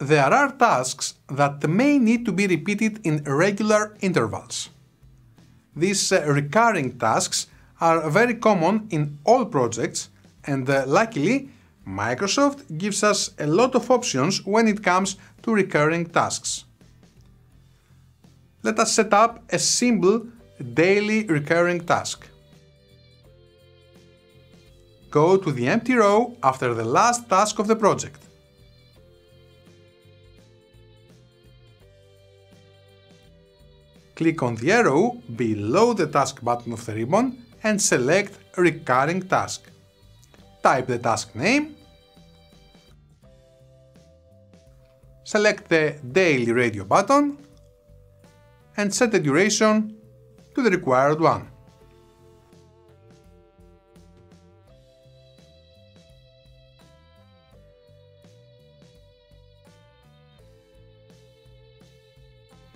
There are tasks that may need to be repeated in regular intervals. These uh, recurring tasks are very common in all projects and uh, luckily Microsoft gives us a lot of options when it comes to recurring tasks. Let us set up a simple daily recurring task. Go to the empty row after the last task of the project. Click on the arrow below the task button of the ribbon and select Recurring Task. Type the task name, select the Daily Radio button and set the duration to the required one.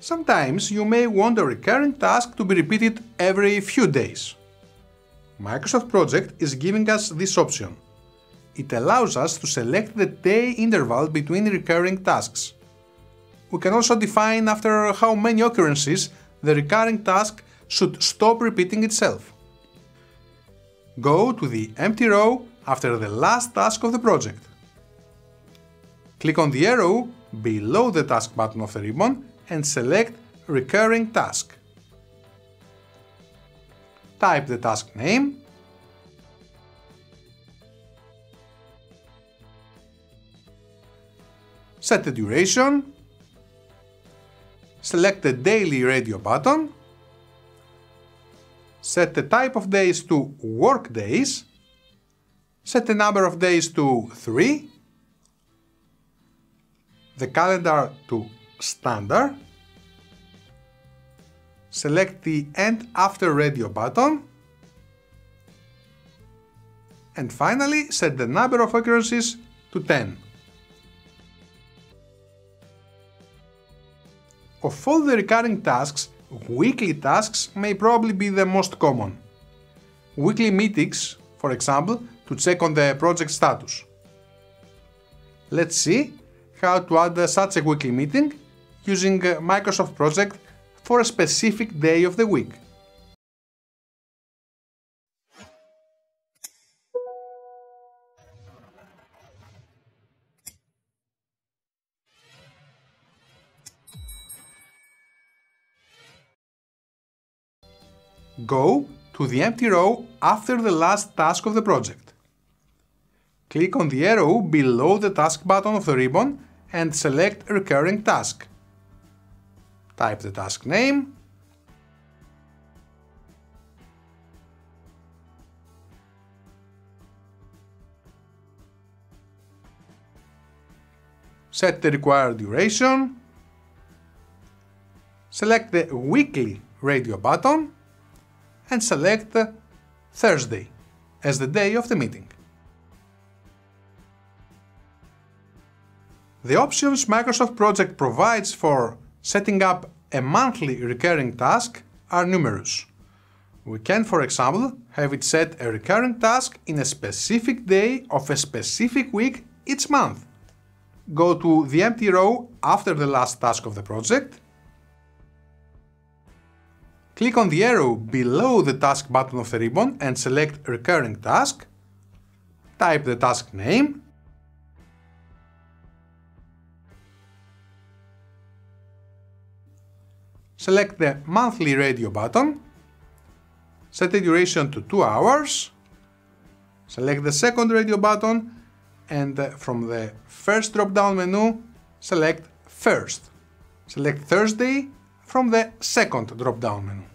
Sometimes you may want a recurring task to be repeated every few days. Microsoft Project is giving us this option. It allows us to select the day interval between recurring tasks. We can also define after how many occurrences the recurring task should stop repeating itself. Go to the empty row after the last task of the project. Click on the arrow below the task button of the ribbon and select Recurring Task. Type the task name, set the duration, select the Daily Radio button, set the type of days to Work Days, set the number of days to 3, the calendar to Standard, select the End After Radio button, and finally set the number of occurrences to 10. Of all the recurring tasks, weekly tasks may probably be the most common. Weekly meetings, for example, to check on the project status. Let's see how to add such a weekly meeting using uh, Microsoft Project for a specific day of the week. Go to the empty row after the last task of the project. Click on the arrow below the task button of the ribbon and select Recurring Task. Type the task name, set the required duration, select the Weekly Radio button and select Thursday as the day of the meeting. The options Microsoft Project provides for setting up a monthly recurring task are numerous. We can, for example, have it set a recurring task in a specific day of a specific week each month. Go to the empty row after the last task of the project. Click on the arrow below the task button of the ribbon and select Recurring Task. Type the task name select the monthly radio button, set the duration to 2 hours, select the second radio button and uh, from the first drop-down menu select first. Select Thursday from the second drop-down menu.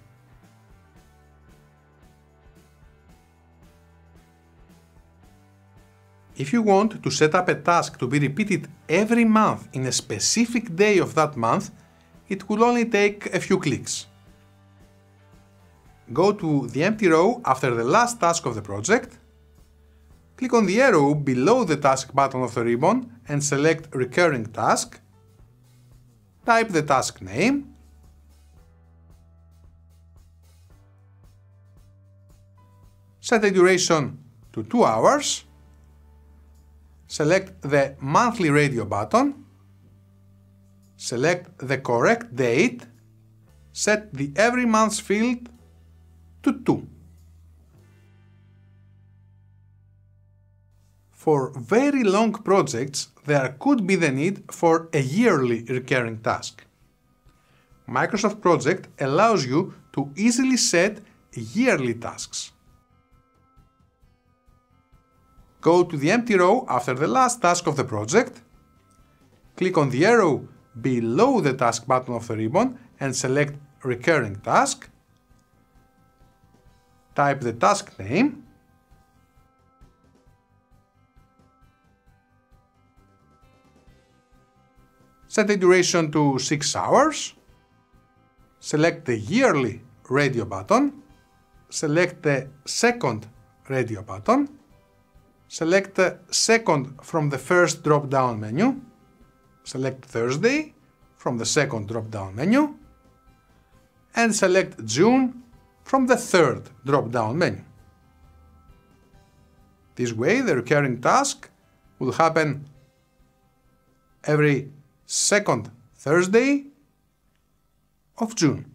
If you want to set up a task to be repeated every month in a specific day of that month, it will only take a few clicks. Go to the empty row after the last task of the project, click on the arrow below the task button of the ribbon and select Recurring Task, type the task name, set the duration to 2 hours, select the Monthly Radio button, select the correct date, set the every month field to 2. For very long projects, there could be the need for a yearly recurring task. Microsoft Project allows you to easily set yearly tasks. Go to the empty row after the last task of the project, click on the arrow below the task button of the ribbon and select recurring task, type the task name, set the duration to 6 hours, select the yearly radio button, select the second radio button, select the second from the first drop-down menu, select Thursday from the second drop-down menu, and select June from the third drop-down menu. This way the recurring task will happen every second Thursday of June.